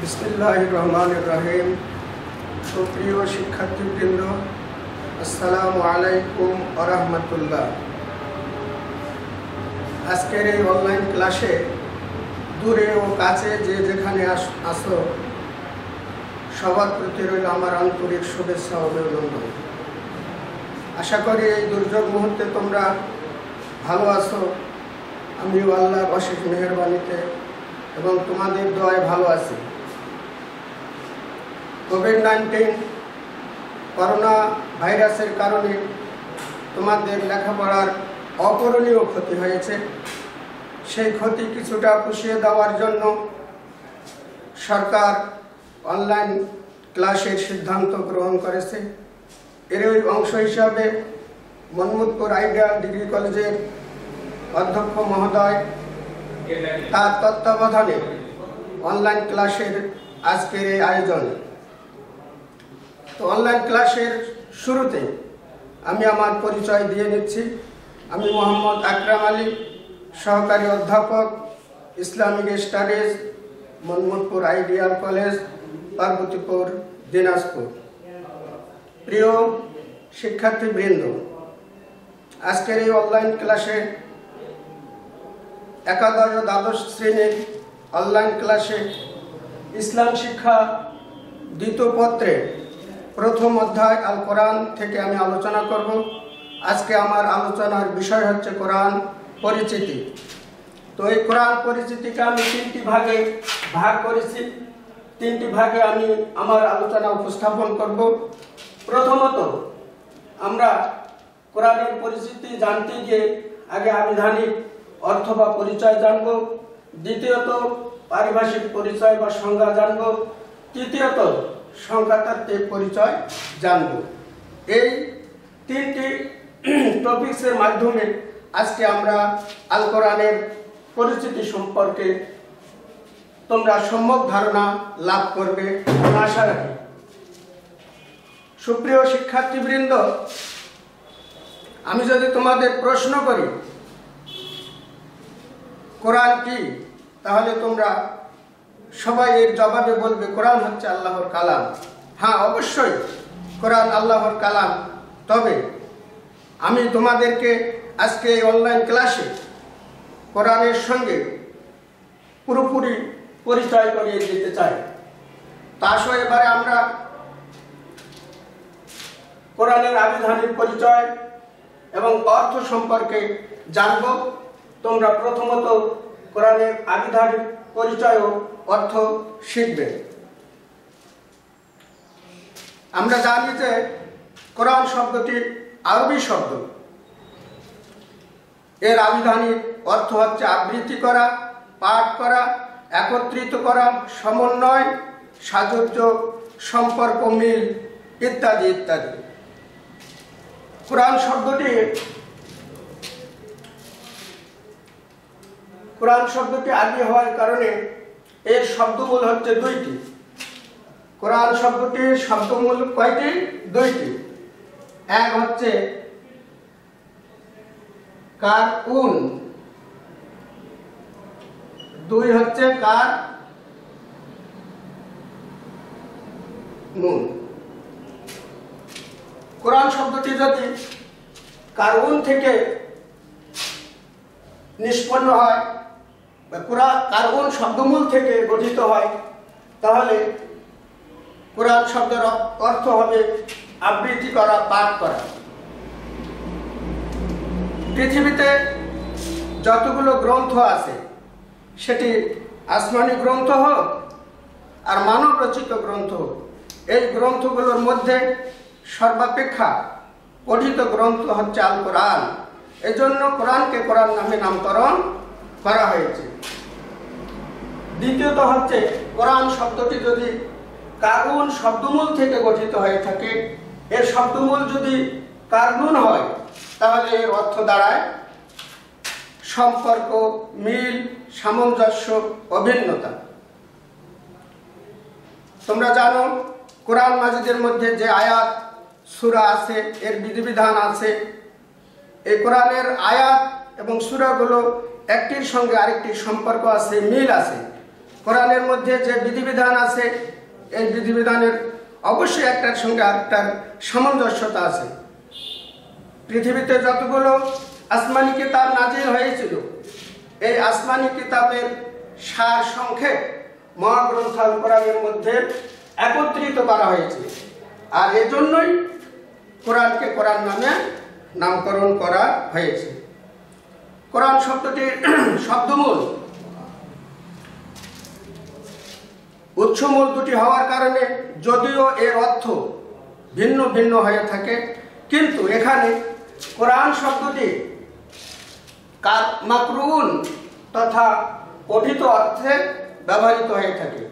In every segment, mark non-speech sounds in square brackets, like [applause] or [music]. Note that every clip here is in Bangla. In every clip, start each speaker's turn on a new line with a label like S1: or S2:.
S1: বিসমিল্লাহ রহমান রহিম সুপ্রিয় শিক্ষার্থীবৃন্দ, আসসালামু আলাইকুম আরহামতুল্লাহ আজকের এই অনলাইন ক্লাসে দূরে ও কাছে যে যেখানে আস- সবার প্রতি রইল আমার আন্তরিক শুভেচ্ছা অভিনন্দন। আশা করি এই দুর্যোগ মুহূর্তে তোমরা ভালো আছো। আমিও আল্লাহর অশেষ মেহরবানিতে এবং তোমাদের দোয়ায় ভালো আছি। কোভিড নাইন্টিন করোনা ভাইরাসের কারণে তোমাদের লেখাপড়ার অপরণীয় ক্ষতি হয়েছে। সেই ক্ষতি কিছুটা পুষিয়ে দেওয়ার জন্য সরকার অনলাইন ক্লাসের সিদ্ধান্ত গ্রহণ করেছে। এরই অংশ হিসাবে মনমুদপুর আইডিয়াল ডিগ্রি কলেজের অধ্যক্ষ মহোদয় তার তত্ত্বাবধানে অনলাইন ক্লাসের আজকের এই আয়োজন তো অনলাইন ক্লাসের শুরুতে আমি আমার পরিচয় দিয়ে নিচ্ছি আমি মোহাম্মদ আকরাম আলী, সহকারী অধ্যাপক, Islamic studies Manmohanpur ideal college, Parbatipur Dinajpur. প্রিয় শিক্ষার্থীবৃন্দ, আজকের এই অনলাইন ক্লাসে একাদশ ও দ্বাদশ শ্রেণির অনলাইন ক্লাসে ইসলাম শিক্ষা দ্বিতীয় পত্রে প্রথম অধ্যায় আল কোরআন থেকে আমি আলোচনা করব। আজকে আমার আলোচনার বিষয় হচ্ছে কোরআন পরিচিতি। তো এই কোরআন পরিচিতিকে আমি তিনটি ভাগে ভাগ করেছি। তিনটি ভাগে আমি আমার আলোচনা উপস্থাপন করব। প্রথমত, আমরা কোরআনের পরিচিতি জানতে গিয়ে আগে আবিধানিক অর্থ বা পরিচয় জানব। দ্বিতীয়ত, পারিভাষিক পরিচয় বা সংজ্ঞা জানব। তৃতীয়ত সংখ্যাতাত্ত্বিক পরিচয় জানব। এই তিনটি টপিক্সের মাধ্যমে আজকে আমরা আল কোরআনের পরিচিতি সম্পর্কে তোমরা সম্যক ধারণা লাভ করবে আশা রাখি। সুপ্রিয় শিক্ষার্থীবৃন্দ, আমি যদি তোমাদের প্রশ্ন করি, কোরআন কি? তাহলে তোমরা সবাই এর জবাবে বলবে, কোরআন হচ্ছে আল্লাহর কালাম। হ্যাঁ অবশ্যই, কোরআন আল্লাহর কালাম। তবে আমি তোমাদেরকে আজকে এই অনলাইন ক্লাসে কোরআনের সঙ্গে পুরোপুরি পরিচয় করিয়ে দিতে চাই। তা আসো, এবারে আমরা কোরআনের আবিধানিক পরিচয় এবং অর্থ সম্পর্কে জানব। তোমরা প্রথমত কোরআনের আবিধানিক পরিচয় ও অর্থ শিখবে। আমরা জানি যে কোরআন শব্দটি আরবি শব্দ। এর আবিধানিক অর্থ হচ্ছে আবৃত্তি করা, পাঠ করা, একত্রিত করা, সমন্বয়, সাযুজ্য, সম্পর্ক, মিল ইত্যাদি ইত্যাদি। কোরআন শব্দটি কোরআন শব্দটি আরবি হওয়ার কারণে এর শব্দমূল হচ্ছে দুইটি। কোরআন শব্দটির শব্দমূল কয়টি? দুইটি। এক হচ্ছে কার উন দুই হচ্ছে কার নুন কোরআন শব্দটি যদি কারুন থেকে নিষ্পন্ন হয় কোরআন কার্বন শব্দমূল থেকে গঠিত হয়, তাহলে কোরআন শব্দের অর্থ হবে আবৃত্তি করা, পাঠ করা। পৃথিবীতে যতগুলো গ্রন্থ আছে, সেটি আসমানি গ্রন্থ হোক আর মানব রচিত গ্রন্থ হোক, এই গ্রন্থগুলোর মধ্যে সর্বাপেক্ষা পঠিত গ্রন্থ হচ্ছে আল কোরআন। এজন্য কোরআনকে কোরআন নামে নামকরণ করা হয়েছে। দ্বিতীয়ত হচ্ছে, কোরআন শব্দটি যদি কার্বন শব্দমূল থেকে গঠিত হয়ে থাকে, এর শব্দমূল যদি কার্বন হয়, তাহলে এর অর্থ দাঁড়ায় সম্পর্ক, মিল, সামঞ্জস্য, অভিন্নতা। তোমরা জানো, কোরআন মাজিদের মধ্যে যে আয়াত, সুরা আছে, এর বিধিবিধান আছে। এই কোরআনের আয়াত এবং সুরাগুলো একটির সঙ্গে আরেকটির সম্পর্ক আছে, মিল আছে। কোরআনের মধ্যে যে বিধিবিধান আছে, এই বিধিবিধানের অবশ্যই একটার সঙ্গে আরেকটার সামঞ্জস্যতা আছে। পৃথিবীতে যতগুলো আসমানি কিতাব নাজিল হয়েছিল, এই আসমানি কিতাবের সার সংক্ষেপ মহাগ্রন্থ আল কোরআনের মধ্যে একত্রিত করা হয়েছে। আর এজন্যই কোরআনকে কোরআন নামে নামকরণ করা হয়েছে। কোরআন শব্দটির শব্দমূল। উৎসমূল দুটি হওয়ার কারণে যদিও এর অর্থ ভিন্ন ভিন্ন হয়ে থাকে, কিন্তু এখানে কোরআন শব্দটি মাকরুন তথা পঠিত অর্থে ব্যবহৃত হয়ে থাকে।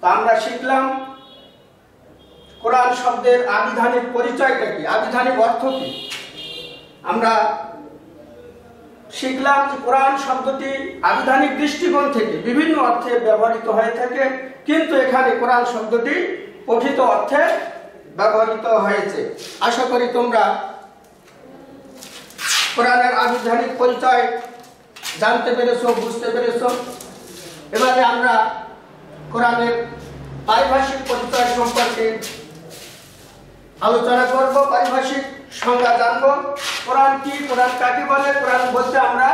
S1: তা আমরা শিখলাম কোরআন শব্দের আবিধানিক পরিচয়টা কি? আবিধানিক অর্থ কি? আমরা শিখলাম যে কোরআন শব্দটি আবিধানিক দৃষ্টিকোণ থেকে বিভিন্ন অর্থে ব্যবহৃত হয়ে থাকে, কিন্তু এখানে কোরআন শব্দটি পঠিত অর্থে ব্যবহৃত হয়েছে। আশা করি তোমরা কোরআনের আবিধানিক পরিচয় জানতে পেরেছ, বুঝতে পেরেছ। এবারে আমরা কোরআনের পারিভাষিক পরিচয় সম্পর্কে আলোচনা করব, পারিভাষিক সংজ্ঞা জানব। কোরআন কি, কোরআন কাকে বলে, কোরআন বলতে আমরা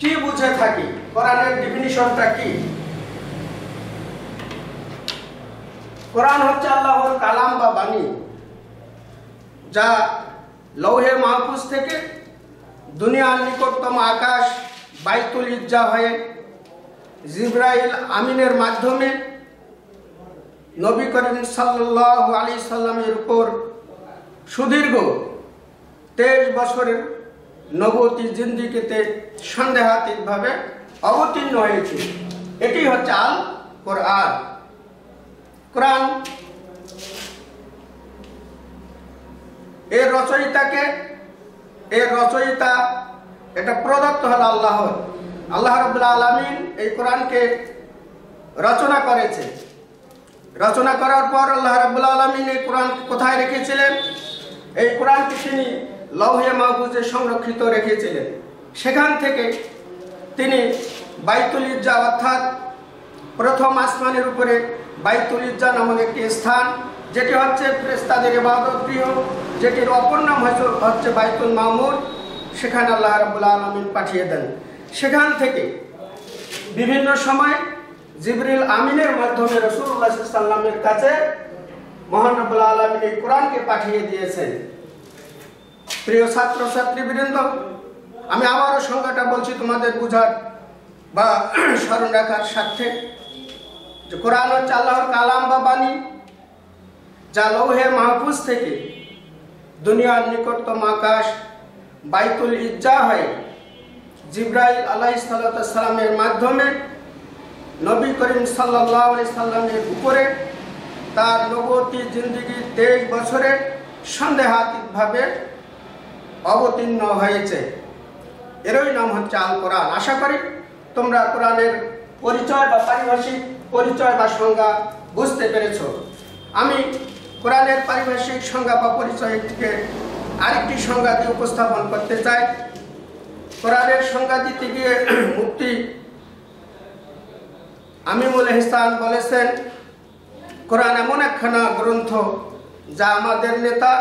S1: কি বুঝে থাকি, কোরআনের ডিফিনিশনটা কি? কোরআন হচ্ছে আল্লাহর কালাম বা বাণী, যা লৌহে মাহফুজ থেকে দুনিয়ার নিকটতম আকাশ, বাইতুল ইজ্জা হয়ে জিব্রাইল আমিনের মাধ্যমে নবী করিম সাল্লাহ আলী সাল্লামের উপর সুদীর্ঘ তেইশ বছরের নবতী জিন্দিগিতে সন্দেহাতীতভাবে অবতীর্ণ হয়েছে। এটি হচ্ছে আল কোরআন। কোরআন এর রচয়িতাকে, এর রচয়িতা এটা প্রদত্ত হল আল্লাহর। আল্লাহ রবুল্লা আলমিন এই কোরআনকে রচনা করেছে। রচনা করার পর আল্লাহ রাবুল্লা আলমিন এই কোরআন কোথায় রেখেছিলেন? এই কোরআনকে তিনি লৌহে মাহবুজে সংরক্ষিত রেখেছিলেন। সেখান থেকে তিনি বাইতুল ইজ্জা অর্থাৎ প্রথম আসমানের উপরে বাইতুল ইজ্জা নামক একটি স্থান, যেটি হচ্ছে ফ্রেস্তাদের ইবাদত যেটির অপর নাম হচ্ছে বাইতুল মামুর, সেখানে আল্লাহ রাবুল্লা আলমিন পাঠিয়ে দেন। সেখান থেকে বিভিন্ন সময় জিবরিল আমিনের মাধ্যমে রসুল্লাহ সাল্লামের কাছে মহানবুল্লাহ আলমিন এই কোরআনকে পাঠিয়ে দিয়েছেন। প্রিয় ছাত্রছাত্রী বৃন্দ, আমি আবারও সংখ্যাটা বলছি তোমাদের বুঝার বা [clears throat] স্মরণ রাখার স্বার্থে। যে কোরআন হচ্ছে আল্লাহর কালাম বা বাণী, যা লৌহে মাহফুজ থেকে দুনিয়ার নিকটতম আকাশ বাইতুল ইজ্জা হয়ে জিব্রাইল আলাহ সাল্লামের মাধ্যমে নবী করিম সাল্লাহ সাল্লামের উপরে তার নবতী জিন্দিগি তেইশ বছরে সন্দেহাতীতভাবে অবতীর্ণ হয়েছে। এরই নাম হচ্ছে আল কোরআন। আশা করি তোমরা কোরআনের পরিচয় বা পারিভাষিক পরিচয় বা সংজ্ঞা বুঝতে পেরেছ। আমি কোরআনের পারিভাষিক সংজ্ঞা বা পরিচয় থেকে আরেকটি সংজ্ঞা দিয়ে উপস্থাপন করতে চাই। কোরআনের সংজ্ঞা দিতে গিয়ে [clears throat] মুক্তি আমিমুল ইহসান বলেছেন কোরআন এমন একখানা গ্রন্থ যা আমাদের নেতা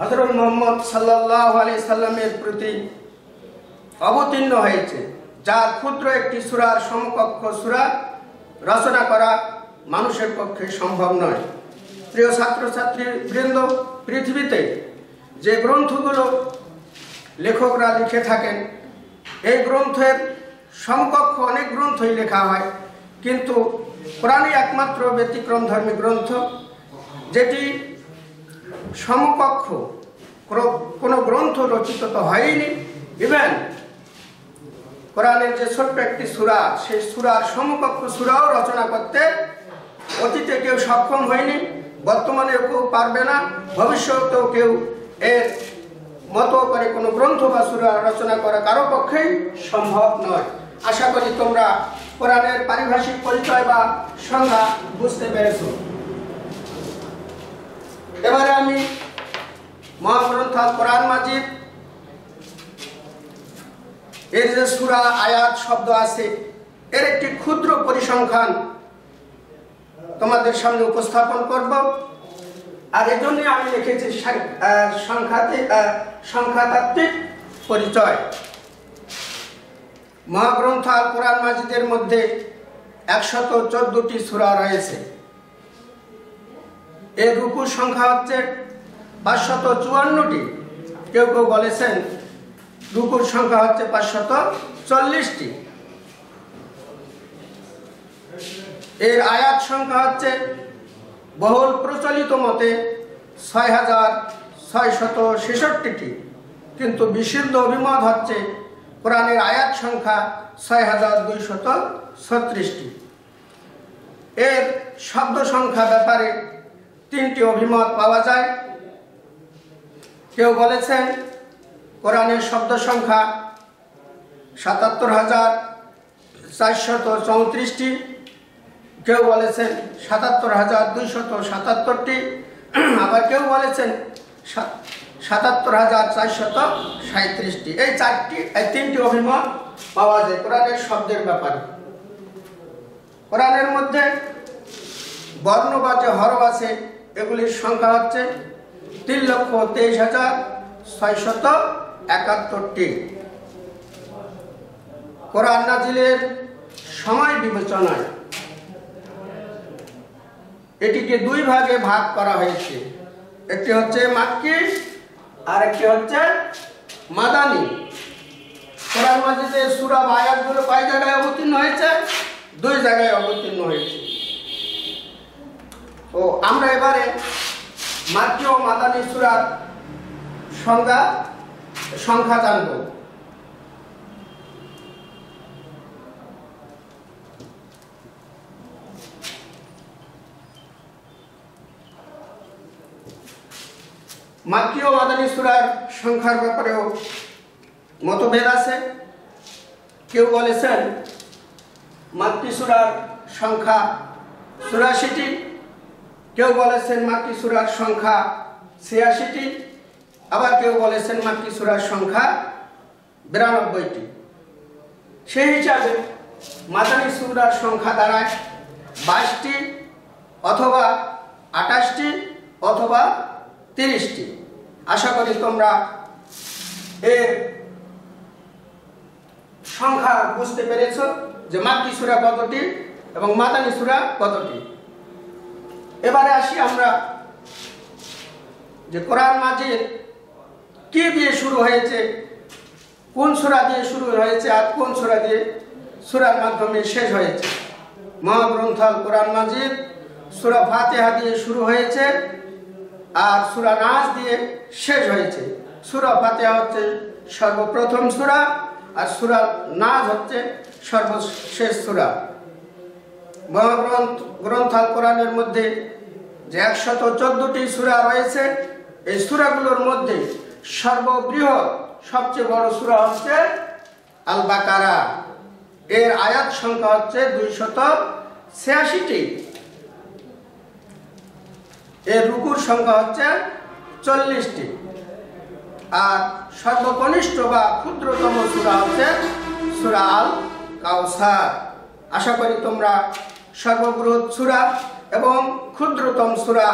S1: হজরত মোহাম্মদ সাল্লাহ আলি সাল্লামের প্রতি অবতীর্ণ হয়েছে। যার ক্ষুদ্র একটি সুরার সমকক্ষ সুরা রচনা করা মানুষের পক্ষে সম্ভব নয়। প্রিয় ছাত্রছাত্রী বৃন্দ, পৃথিবীতে যে গ্রন্থগুলো লেখকরা লিখে থাকেন, এই গ্রন্থের সমকক্ষ অনেক গ্রন্থই লেখা হয়, কিন্তু কোরআনই একমাত্র ব্যতিক্রম ধর্মী গ্রন্থ, যেটি সমকক্ষ, কোনো গ্রন্থ রচিত তো হয়নি। ইভেন কোরআনের যে ছোট্ট একটি সুরা, সেই সুরার সমকক্ষ সুরাও রচনা করতে অতীতে কেউ সক্ষম হয়নি, বর্তমানে কেউ পারবে না, ভবিষ্যতেও কেউ এর মতো করে কোনো গ্রন্থ বা সুরা রচনা করা কারও পক্ষেই সম্ভব নয়। আশা করি তোমরা কোরআনের পারিভাষিক পরিচয় বা সংজ্ঞা বুঝতে পেরেছ। এবারে আমি মহাগ্রন্থ কোরআন মাজিদ, এর যে সুরা আয়াত শব্দ আছে, এর একটি ক্ষুদ্র পরিসংখ্যান তোমাদের সামনে উপস্থাপন করব। আর এজন্যই আমি লিখেছি সংখ্যাতে- সংখ্যাতাত্ত্বিক পরিচয়। মহাগ্রন্থ আল কোরআন মাজিদের মধ্যে একশত চোদ্দটি সূরা রয়েছে। এর রুকুর সংখ্যা হচ্ছে পাঁচশত চুয়ান্নটি। কেউ কেউ বলেছেন রুকুর সংখ্যা হচ্ছে পাঁচশত চল্লিশটি। এর আয়াত সংখ্যা হচ্ছে বহুল প্রচলিত মতে ছয় হাজার ছয়শত ছেষট্টিটি। কিন্তু বিশুদ্ধ অভিমত হচ্ছে কোরআনের আয়াত সংখ্যা ছয় হাজার দুইশত ছত্রিশটি। এর শব্দ সংখ্যা ব্যাপারে তিনটি অভিমত পাওয়া যায়। কেউ বলেছেন, কোরআনের শব্দ সংখ্যা সাতাত্তর হাজার চারশত চৌত্রিশটি। কেউ বলেছেন, সাতাত্তর হাজার দুইশত সাতাত্তরটি। আবার কেউ বলেছেন সা- সাতাত্তর হাজার চারশত সাঁত্রিশটি এই চারটি, এই তিনটি অভিমত পাওয়া যায় কোরআনের শব্দের ব্যাপারে। কোরআনের মধ্যে বর্ণ বা যে হরফ আছে, এগুলির সংখ্যা হচ্ছে তিন লক্ষ তেইশ হাজার ছয়শত একাত্তরটি। কোরআন নাজিলের সময় বিবেচনায় এটিকে দুই ভাগে ভাগ করা হয়েছে। একটি হচ্ছে মাক্কি আর একটি হচ্ছে মাদানি। কোরআন মাজিদের সুরা বা আয়াতগুলো কয় জায়গায় অবতীর্ণ হয়েছে? দুই জায়গায় অবতীর্ণ হয়েছে। ও আমরা এবারে মাতৃ ও মাদানি সুরার সংজ্ঞা সংখ্যা জানব। মাক্কি ও মাদানী সুরার সংখ্যার ব্যাপারেও মতভেদ আছে। কেউ বলেছেন মাক্কি সুরার সংখ্যা চুরাশিটি। কেউ বলেছেন মাক্কি সুরার সংখ্যা ছিয়াশিটি। আবার কেউ বলেছেন মাক্কি সুরার সংখ্যা বিরানব্বইটি। সেই হিসাবে মাদানী সুরার সংখ্যা দাঁড়ায় বাইশটি অথবা আঠাশটি অথবা তিরিশটি। আশা করি তোমরা এর সংখ্যা বুঝতে পেরেছ যে মাক্কি সুরা কতটি এবং মাদানী সুরা কতটি। এবারে আসি আমরা যে কোরআন মাজিদ কি দিয়ে শুরু হয়েছে, কোন সুরা দিয়ে শুরু হয়েছে আর কোন সুরা দিয়ে সুরার মাধ্যমে শেষ হয়েছে। মহাগ্রন্থ কোরআন মাজিদ সুরা ফাতেহা দিয়ে শুরু হয়েছে। আর সুরা নাচ দিয়ে শেষ হয়েছে। সুরা ফাতেহা হচ্ছে সর্বপ্রথম সুরা আর সুরা নাচ হচ্ছে সর্বশেষ সুরা। মহাগ্রন্থ গ্রন্থ আল কোরআনের মধ্যে যে একশত চোদ্দটি সুরা রয়েছে, এই সুরাগুলোর মধ্যে সর্ববৃহৎ, সবচেয়ে বড় সুরা হচ্ছে আল বাকারা এর আয়াত সংখ্যা হচ্ছে দুইশত ছিয়াশিটি। এর রুকুর সংখ্যা হচ্ছে চল্লিশটি। আর সর্বকনিষ্ঠ বা ক্ষুদ্রতম সুরা হচ্ছে সুরা আল কাউসার। আশা করি তোমরা সর্ববৃহৎ সুরা এবং ক্ষুদ্রতম সুরা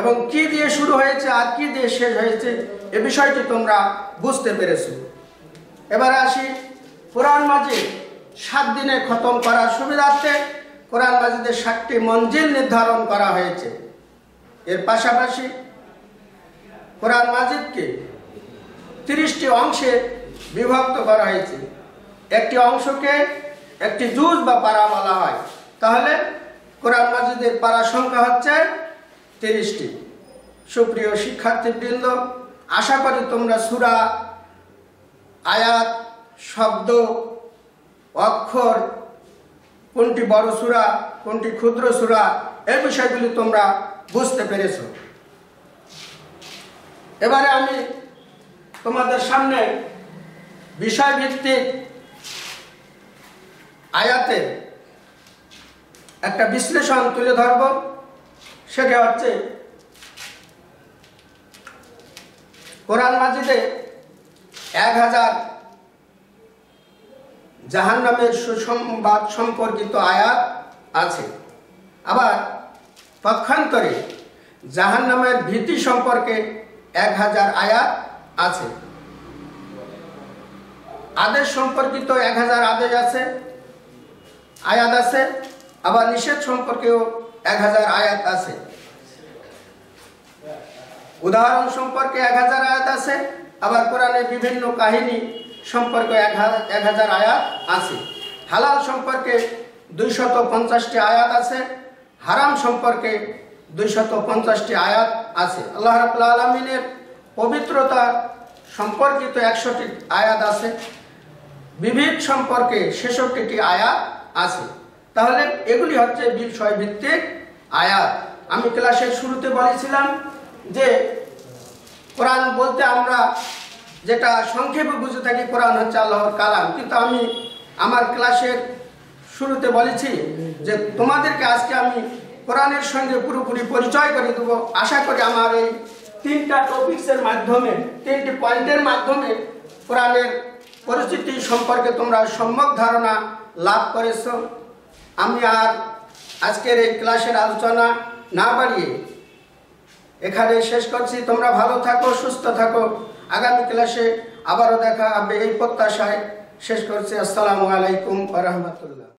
S1: এবং কি দিয়ে শুরু হয়েছে আর কি দিয়ে শেষ হয়েছে এ বিষয়টি তোমরা বুঝতে পেরেছ। এবার আসি কোরআন মাজিদ সাত দিনে খতম করার সুবিধার্থে কোরআন মাজিদের সাতটি মঞ্জিল নির্ধারণ করা হয়েছে। এর পাশাপাশি কোরআন মাজিদকে তিরিশটি অংশে বিভক্ত করা হয়েছে। একটি অংশকে একটি জুজ বা পারা বলা হয়। তাহলে কোরআন মাজিদের পারা সংখ্যা হচ্ছে তিরিশটি। সুপ্রিয় শিক্ষার্থীবৃন্দ, আশা করি তোমরা সুরা, আয়াত, শব্দ, অক্ষর, কোনটি বড় সুরা, কোনটি ক্ষুদ্র সুরা এই বিষয়গুলি তোমরা বুঝতে পেরেছ? এবারে আমি তোমাদের সামনে বিষয়ভিত্তিক আয়াতে একটা বিশ্লেষণ তুলে ধরব। সেটা হচ্ছে, কোরআন মাজিদে এক হাজার জাহান্নামের সুসংবাদ সম্পর্কিত আয়াত আছে। আবার পক্ষান্তরে জাহান্নামের ভীতি সম্পর্কে এক হাজার আয়াত আছে। আদেশ সম্পর্কিত এক হাজার আদেশ আছে, আয়াত আছে, আবার নিষেধ সম্পর্কেও এক হাজার আয়াত আছে। উদাহরণ সম্পর্কে এক হাজার আয়াত আছে, আবার কোরআনের বিভিন্ন কাহিনী সম্পর্কে এক হাজার আয়াত আছে। হালাল সম্পর্কে দুইশত পঞ্চাশটি আয়াত আছে হারাম সম্পর্কে দুইশত পঞ্চাশটি আয়াত আছে। আল্লাহ রাবুল্লা আলমিনের পবিত্রতা সম্পর্কিত একশোটি আয়াত আছে। বিবিধ সম্পর্কে ছেষট্টিটি আয়াত আছে। তাহলে এগুলি হচ্ছে বিষয় ভিত্তিক আয়াত। আমি ক্লাসের শুরুতে বলেছিলাম যে, কোরআন বলতে আমরা যেটা সংক্ষেপে বুঝে থাকি, কোরআন হচ্ছে আল্লাহর কালাম। কিন্তু আমি আমার ক্লাসের শুরুতে বলেছি যে তোমাদেরকে আজকে আমি কোরআনের সঙ্গে পুরোপুরি পরিচয় করে দেবো। আশা করি আমার এই তিনটা টপিক্সের মাধ্যমে, তিনটি পয়েন্টের মাধ্যমে কোরআনের পরিস্থিতি সম্পর্কে তোমরা সম্যক ধারণা লাভ করেছ। আমি আর আজকের এই ক্লাসের আলোচনা না বাড়িয়ে এখানে শেষ করছি। তোমরা ভালো থাকো, সুস্থ থাকো। আগামী ক্লাসে আবারও দেখা হবে এই প্রত্যাশায়। শেষ করছি। আসসালামু আলাইকুম রহমতুল্লাহ।